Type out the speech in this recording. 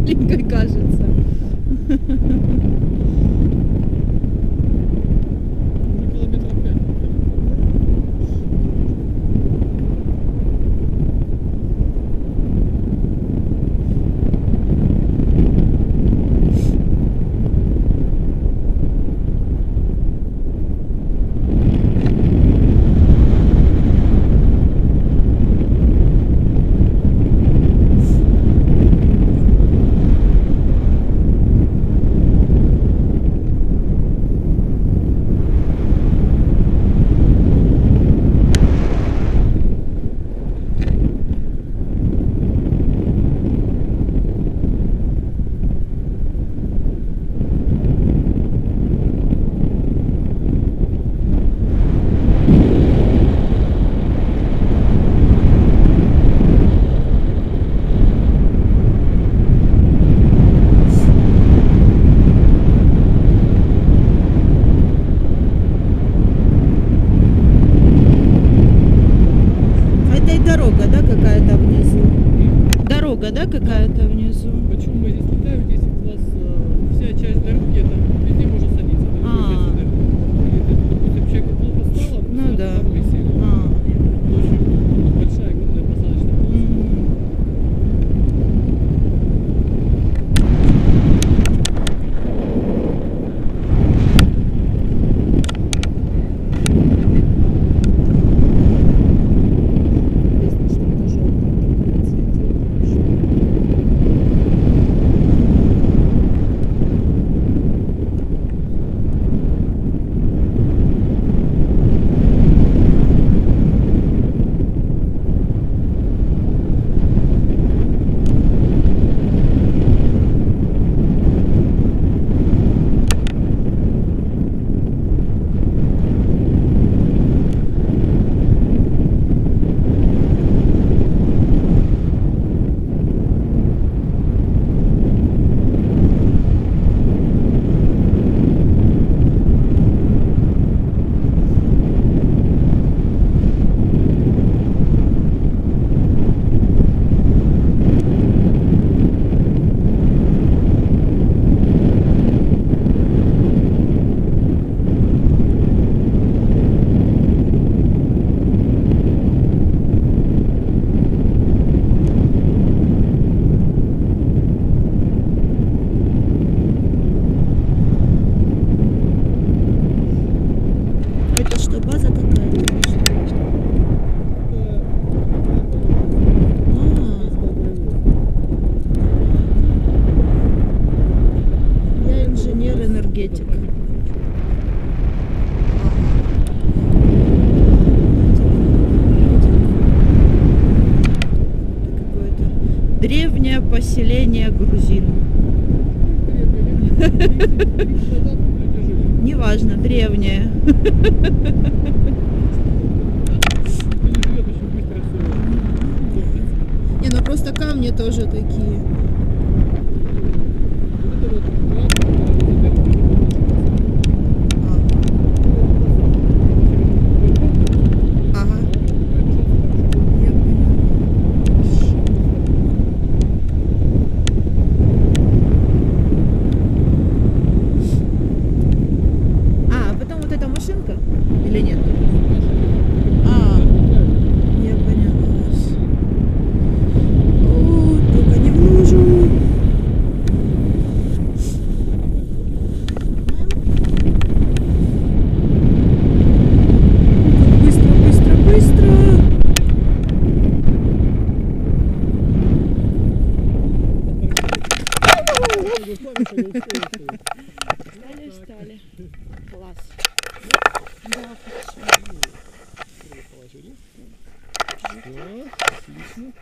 маленькой кажется. да, какая-то внизу? Почему мы здесь энергетик. Древнее поселение грузин. Неважно, древнее. Не, ну просто камни тоже такие. Стали, стали. Класс. Да, хорошо. Отлично.